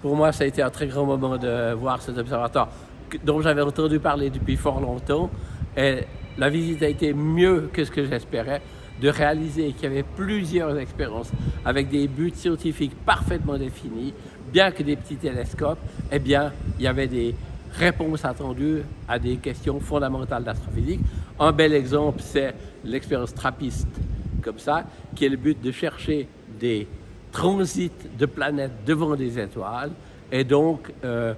Pour moi, ça a été un très grand moment de voir cet observatoire dont j'avais entendu parler depuis fort longtemps. Et la visite a été mieux que ce que j'espérais, de réaliser qu'il y avait plusieurs expériences avec des buts scientifiques parfaitement définis, bien que des petits télescopes, eh bien, il y avait des réponses attendues à des questions fondamentales d'astrophysique. Un bel exemple, c'est l'expérience trappiste, comme ça, qui est le but de chercher des transits de planètes devant des étoiles. Et donc, euh,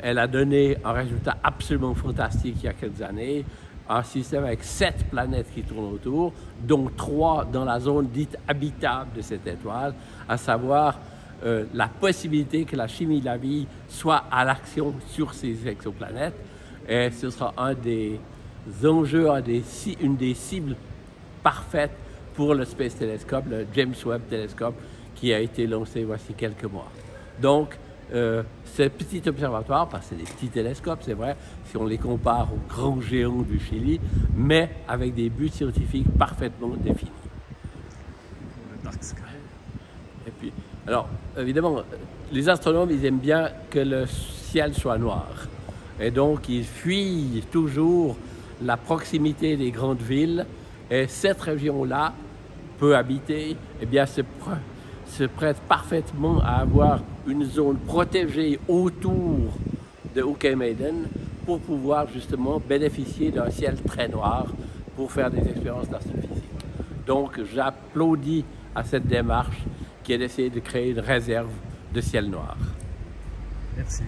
elle a donné un résultat absolument fantastique il y a quelques années un système avec sept planètes qui tournent autour, dont trois dans la zone dite habitable de cette étoile, à savoir euh, la possibilité que la chimie de la vie soit à l'action sur ces exoplanètes. Et ce sera un des enjeux, une des cibles parfaites pour le Space Telescope, le James Webb Telescope, qui a été lancé voici quelques mois. Donc, euh, ce petit observatoire, parce que c'est des petits télescopes, c'est vrai, si on les compare aux grands géants du Chili, mais avec des buts scientifiques parfaitement définis. Et puis, alors, évidemment, les astronomes, ils aiment bien que le ciel soit noir. Et donc, ils fuient toujours la proximité des grandes villes. Et cette région-là, peu habitée, eh bien, se, se prête parfaitement à avoir une zone protégée autour de Hookay Maiden pour pouvoir justement bénéficier d'un ciel très noir pour faire des expériences d'astrophysique. Donc j'applaudis à cette démarche qui est d'essayer de créer une réserve de ciel noir. Merci.